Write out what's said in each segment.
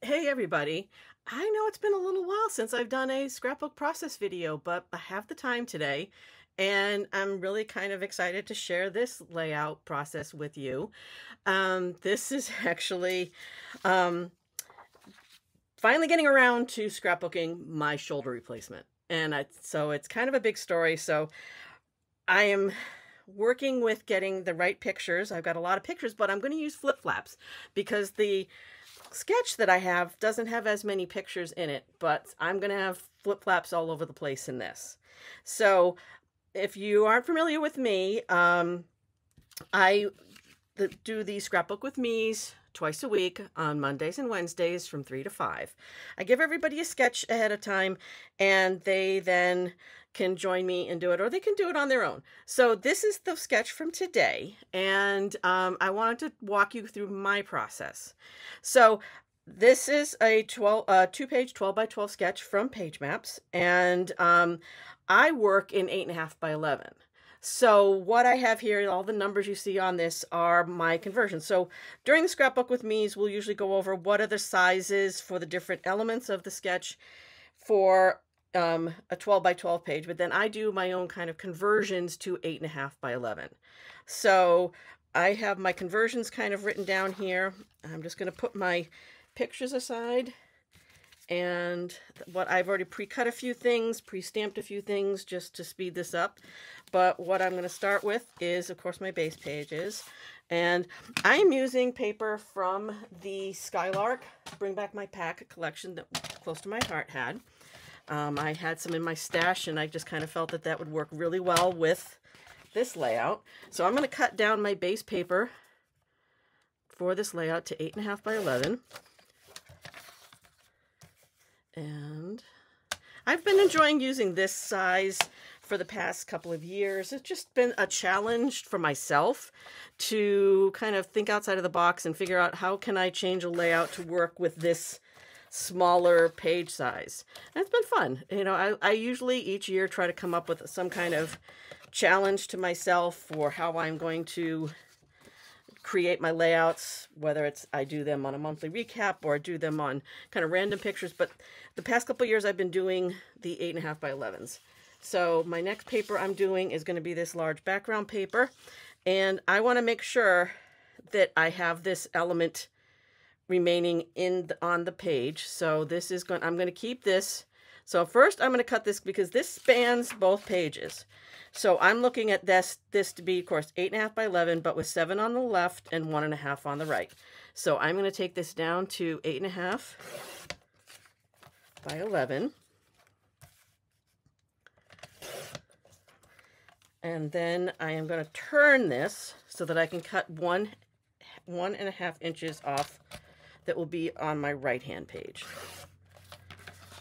Hey everybody. I know it's been a little while since I've done a scrapbook process video, but I have the time today and I'm really kind of excited to share this layout process with you. Um, this is actually um, finally getting around to scrapbooking my shoulder replacement. And I, so it's kind of a big story. So I am working with getting the right pictures. I've got a lot of pictures, but I'm going to use flip flaps because the sketch that I have doesn't have as many pictures in it, but I'm going to have flip-flaps all over the place in this. So if you aren't familiar with me, um, I do the scrapbook with me's twice a week on Mondays and Wednesdays from 3 to 5. I give everybody a sketch ahead of time and they then can join me and do it or they can do it on their own. So this is the sketch from today and um, I wanted to walk you through my process. So this is a 12, uh, two page 12 by 12 sketch from Page Maps and um, I work in 8.5 by 11. So what I have here, all the numbers you see on this are my conversions. So during the scrapbook with me's, we'll usually go over what are the sizes for the different elements of the sketch for um, a 12 by 12 page, but then I do my own kind of conversions to 8.5 by 11. So I have my conversions kind of written down here. I'm just going to put my pictures aside and what I've already pre-cut a few things, pre-stamped a few things just to speed this up. But what I'm going to start with is, of course, my base pages. And I'm using paper from the Skylark Bring Back My Pack collection that Close to My Heart had. Um, I had some in my stash, and I just kind of felt that that would work really well with this layout. So I'm going to cut down my base paper for this layout to 8.5 by 11. And I've been enjoying using this size for the past couple of years. It's just been a challenge for myself to kind of think outside of the box and figure out how can I change a layout to work with this smaller page size. And it's been fun. You know, I, I usually each year try to come up with some kind of challenge to myself for how I'm going to create my layouts, whether it's I do them on a monthly recap or I do them on kind of random pictures. But the past couple years I've been doing the 8.5 by 11s. So my next paper I'm doing is going to be this large background paper. And I want to make sure that I have this element remaining in the, on the page. So this is going, I'm going to keep this. So first I'm going to cut this because this spans both pages. So I'm looking at this, this to be, of course, 8.5 by 11, but with 7 on the left and 1.5 on the right. So I'm going to take this down to 8.5 by 11. And then I am going to turn this so that I can cut one, one and a half inches off that will be on my right-hand page.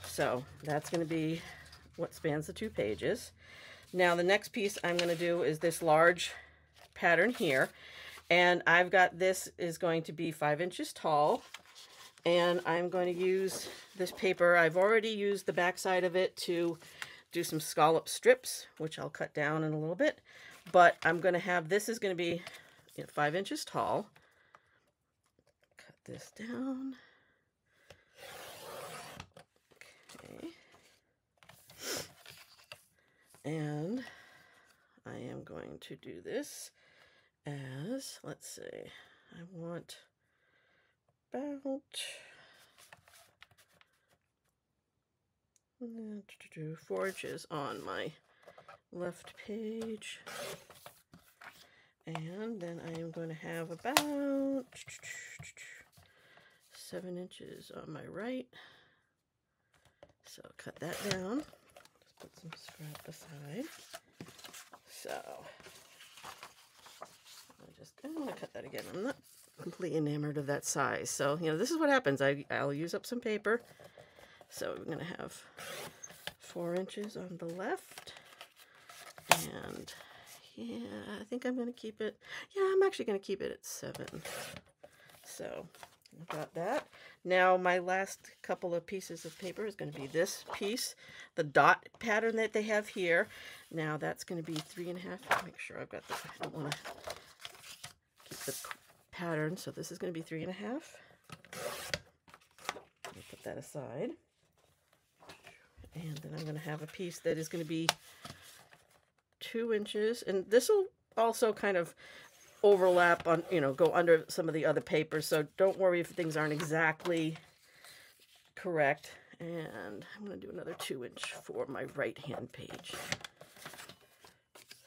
So that's going to be what spans the two pages. Now the next piece I'm going to do is this large pattern here. And I've got this is going to be five inches tall. And I'm going to use this paper. I've already used the back side of it to do some scallop strips, which I'll cut down in a little bit. But I'm going to have, this is going to be you know, five inches tall. This down. Okay. And I am going to do this as, let's see, I want about four inches on my left page. And then I am going to have about seven inches on my right. So cut that down Just put some scrap aside. So, I just, I'm to cut that again. I'm not completely enamored of that size. So, you know, this is what happens. I, I'll use up some paper. So I'm to have four inches on the left. And yeah, I think I'm going to keep it. Yeah, I'm actually going to keep it at seven. So got that. Now my last couple of pieces of paper is going to be this piece, the dot pattern that they have here. Now that's going to be three and a half. Make sure I've got the, I don't want to keep the pattern. So this is going to be three and a half. put that aside. And then I'm going to have a piece that is going to be two inches. And this will also kind of overlap on, you know, go under some of the other papers. So don't worry if things aren't exactly correct. And I'm going to do another two inch for my right hand page.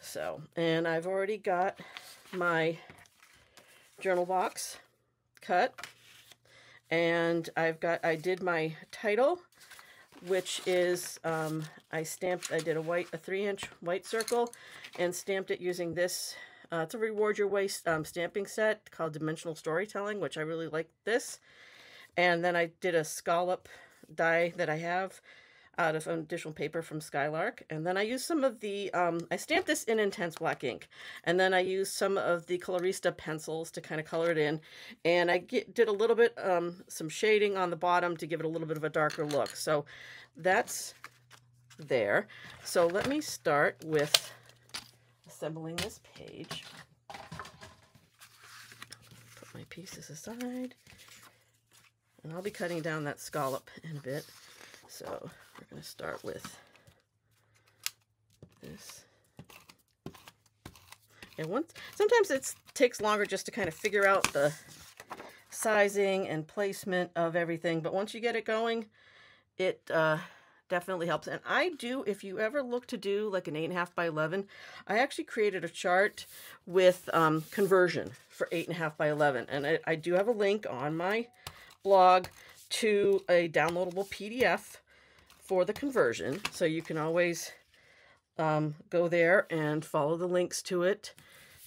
So, and I've already got my journal box cut. And I've got, I did my title, which is, um, I stamped, I did a white, a three inch white circle and stamped it using this uh, it's a reward your waste um, stamping set called Dimensional Storytelling, which I really like this. And then I did a scallop die that I have out of additional paper from Skylark. And then I used some of the, um, I stamped this in intense black ink. And then I used some of the Colorista pencils to kind of color it in. And I get, did a little bit, um, some shading on the bottom to give it a little bit of a darker look. So that's there. So let me start with assembling this page. Put my pieces aside. And I'll be cutting down that scallop in a bit. So we're going to start with this. And once, sometimes it takes longer just to kind of figure out the sizing and placement of everything. But once you get it going, it uh, definitely helps. And I do, if you ever look to do like an 8.5 by 11, I actually created a chart with um, conversion for 8.5 by 11. And I, I do have a link on my blog to a downloadable PDF for the conversion. So you can always um, go there and follow the links to it.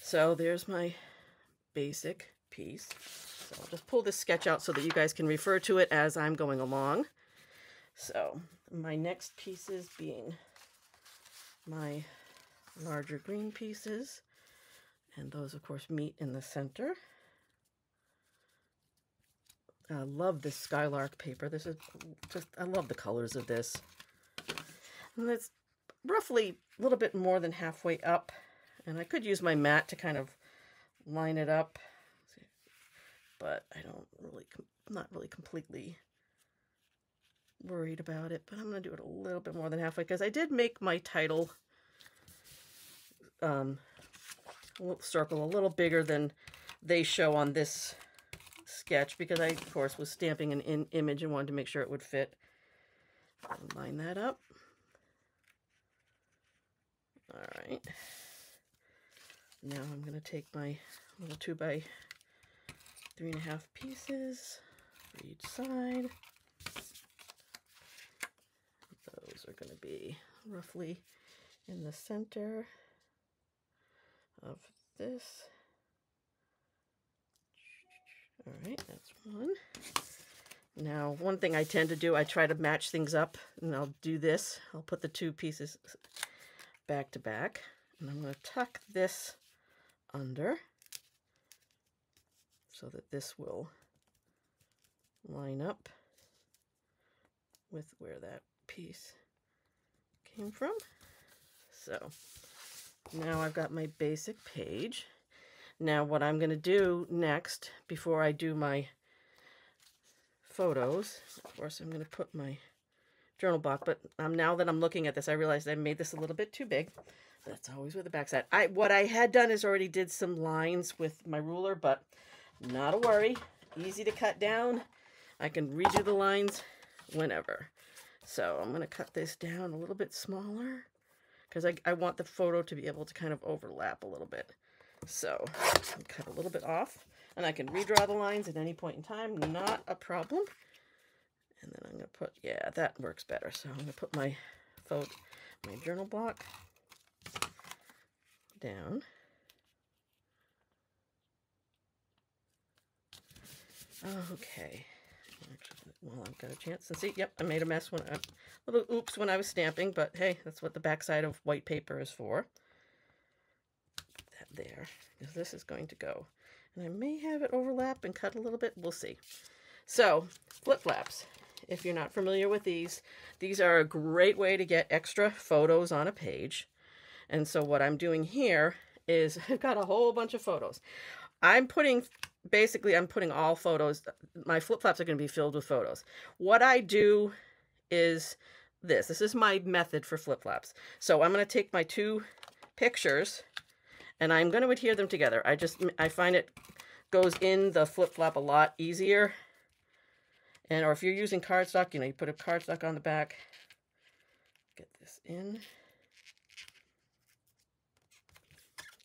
So there's my basic piece. So I'll just pull this sketch out so that you guys can refer to it as I'm going along. So my next pieces being my larger green pieces. And those, of course, meet in the center. I love this Skylark paper. This is just, I love the colors of this. And it's roughly a little bit more than halfway up. And I could use my mat to kind of line it up. But I don't really, not really completely worried about it, but I'm going to do it a little bit more than halfway because I did make my title um, circle a little bigger than they show on this sketch because I, of course, was stamping an in image and wanted to make sure it would fit. Line that up. All right. Now I'm going to take my little two by three and a half pieces for each side are going to be roughly in the center of this. All right, that's one. Now, one thing I tend to do, I try to match things up, and I'll do this. I'll put the two pieces back to back, and I'm going to tuck this under so that this will line up with where that piece came from. So now I've got my basic page. Now what I'm going to do next, before I do my photos, of course I'm going to put my journal block, but um, now that I'm looking at this, I realized I made this a little bit too big. That's always with the backside. I What I had done is already did some lines with my ruler, but not a worry. Easy to cut down. I can redo the lines whenever. So I'm going to cut this down a little bit smaller because I, I want the photo to be able to kind of overlap a little bit. So I'll cut a little bit off and I can redraw the lines at any point in time, not a problem. And then I'm going to put, yeah, that works better. So I'm going to put my photo, my journal block down. Okay well, I've got a chance to see. Yep, I made a mess when I, a little oops when I was stamping, but hey, that's what the backside of white paper is for. That there, because this is going to go. And I may have it overlap and cut a little bit. We'll see. So, flip flaps. If you're not familiar with these, these are a great way to get extra photos on a page. And so what I'm doing here is I've got a whole bunch of photos. I'm putting basically I'm putting all photos, my flip flaps are going to be filled with photos. What I do is this. This is my method for flip flaps. So I'm going to take my two pictures and I'm going to adhere them together. I just, I find it goes in the flip flap a lot easier. And, or if you're using cardstock, you know, you put a cardstock on the back, get this in.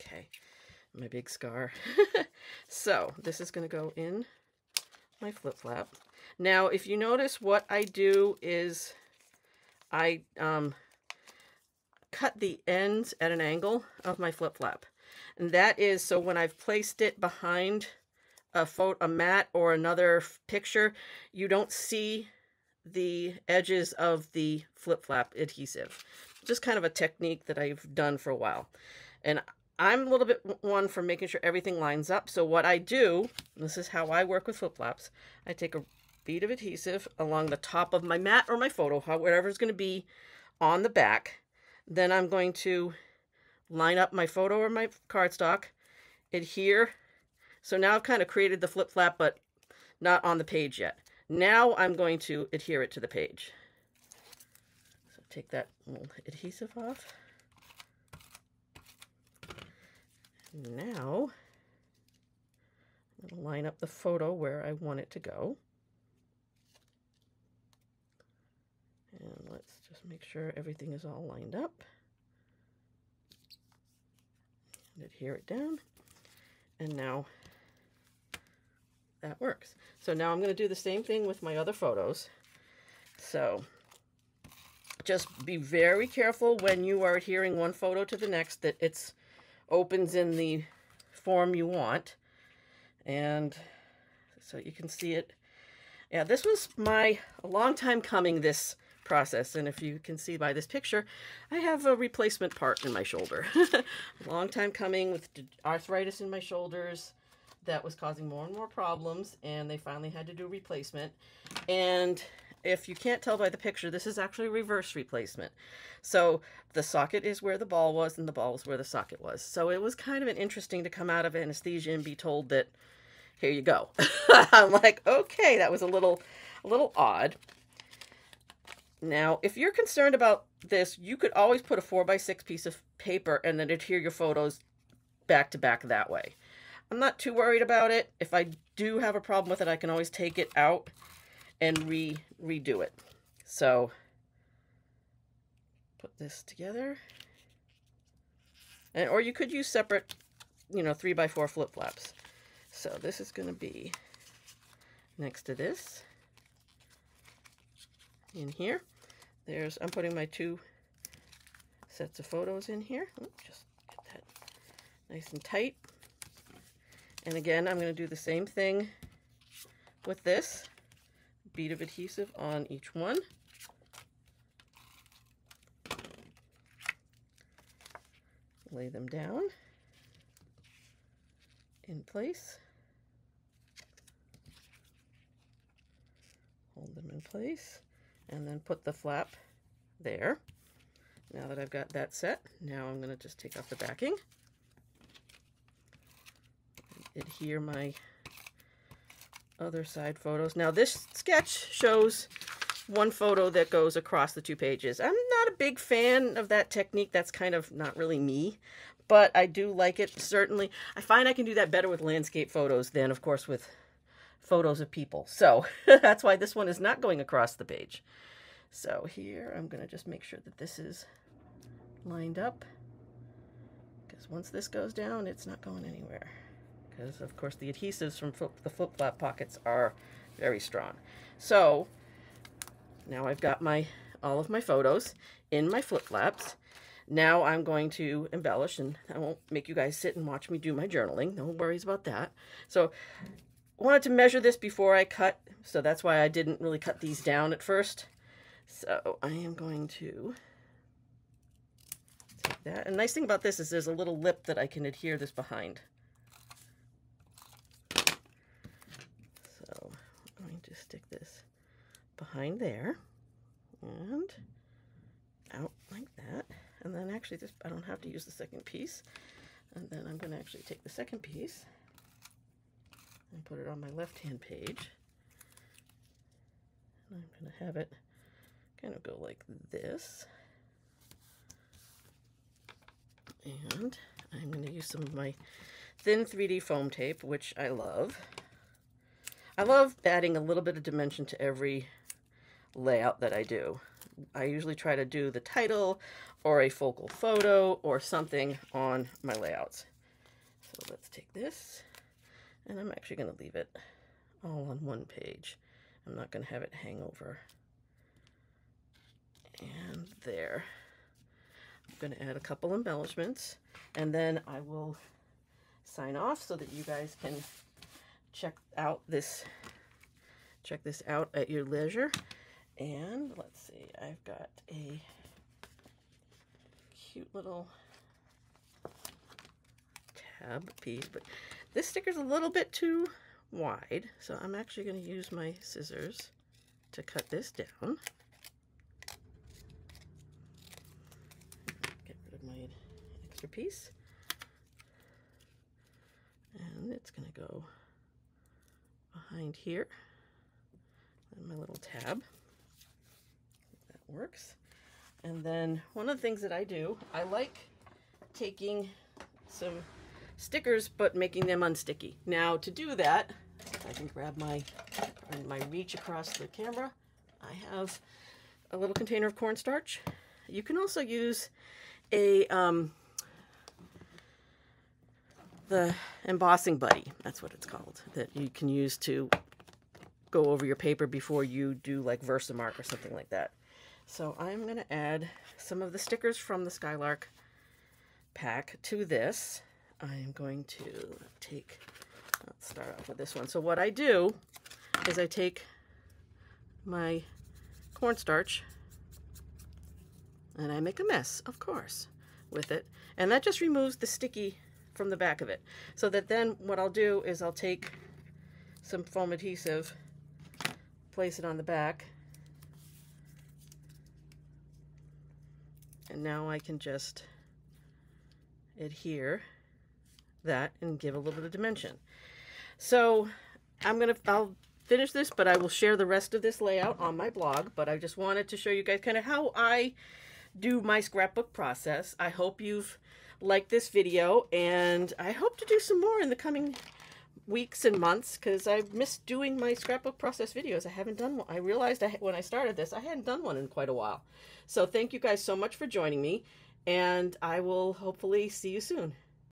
Okay, my big scar. so this is going to go in my flip flap. Now, if you notice what I do is I um, cut the ends at an angle of my flip flap. And that is so when I've placed it behind a photo, a mat or another picture, you don't see the edges of the flip flap adhesive. Just kind of a technique that I've done for a while. And I'm a little bit one for making sure everything lines up. So what I do, this is how I work with flip flaps, I take a bead of adhesive along the top of my mat or my photo, whatever is going to be on the back. Then I'm going to line up my photo or my cardstock, adhere. So now I've kind of created the flip flap, but not on the page yet. Now I'm going to adhere it to the page. So take that little adhesive off. Now, I'm going to line up the photo where I want it to go. And let's just make sure everything is all lined up. And adhere it down. And now that works. So now I'm going to do the same thing with my other photos. So just be very careful when you are adhering one photo to the next that it's opens in the form you want. And so you can see it. Yeah, this was my long time coming, this process. And if you can see by this picture, I have a replacement part in my shoulder. long time coming with arthritis in my shoulders that was causing more and more problems. And they finally had to do replacement. And if you can't tell by the picture, this is actually reverse replacement. So the socket is where the ball was and the ball is where the socket was. So it was kind of an interesting to come out of anesthesia and be told that, here you go. I'm like, okay, that was a little, a little odd. Now, if you're concerned about this, you could always put a 4 by 6 piece of paper and then adhere your photos back to back that way. I'm not too worried about it. If I do have a problem with it, I can always take it out and re redo it. So put this together. And, or you could use separate, you know, three by four flip-flaps. So this is going to be next to this in here. There's, I'm putting my two sets of photos in here. Oops, just get that nice and tight. And again, I'm going to do the same thing with this bead of adhesive on each one. Lay them down in place. Hold them in place and then put the flap there. Now that I've got that set, now I'm going to just take off the backing. Adhere my other side photos. Now this sketch shows one photo that goes across the two pages. I'm not a big fan of that technique. That's kind of not really me, but I do like it, certainly. I find I can do that better with landscape photos than, of course, with photos of people. So that's why this one is not going across the page. So here, I'm going to just make sure that this is lined up. Because once this goes down, it's not going anywhere because of course the adhesives from flip, the flip flap pockets are very strong. So now I've got my all of my photos in my flip flaps. Now I'm going to embellish and I won't make you guys sit and watch me do my journaling. No worries about that. So I wanted to measure this before I cut, so that's why I didn't really cut these down at first. So I am going to take that. And nice thing about this is there's a little lip that I can adhere this behind. Stick this behind there and out like that. And then actually this, I don't have to use the second piece. And then I'm going to actually take the second piece and put it on my left-hand page. And I'm to have it kind of go like this. And I'm going to use some of my thin 3D foam tape, which I love. I love adding a little bit of dimension to every layout that I do. I usually try to do the title or a focal photo or something on my layouts. So let's take this and I'm actually going to leave it all on one page. I'm not going to have it hang over. And there. I'm going to add a couple embellishments and then I will sign off so that you guys can check out this check this out at your leisure. And let's see, I've got a cute little tab piece, but this sticker's a little bit too wide, so I'm actually going to use my scissors to cut this down. Get rid of my extra piece. And it's going to go behind here and my little tab. That works. And then one of the things that I do, I like taking some stickers but making them unsticky. Now to do that, I can grab my, my reach across the camera. I have a little container of cornstarch. You can also use a um, the embossing buddy, that's what it's called, that you can use to go over your paper before you do like Versamark or something like that. So I'm going to add some of the stickers from the Skylark pack to this. I'm going to take, let's start off with this one. So what I do is I take my cornstarch and I make a mess, of course, with it. And that just removes the sticky from the back of it. So that then what I'll do is I'll take some foam adhesive, place it on the back, and now I can just adhere that and give a little bit of dimension. So I'm gonna, I'll finish this, but I will share the rest of this layout on my blog, but I just wanted to show you guys kind of how I do my scrapbook process. I hope you've liked this video, and I hope to do some more in the coming weeks and months because I've missed doing my scrapbook process videos. I haven't done one. I realized I, when I started this, I hadn't done one in quite a while. So thank you guys so much for joining me, and I will hopefully see you soon.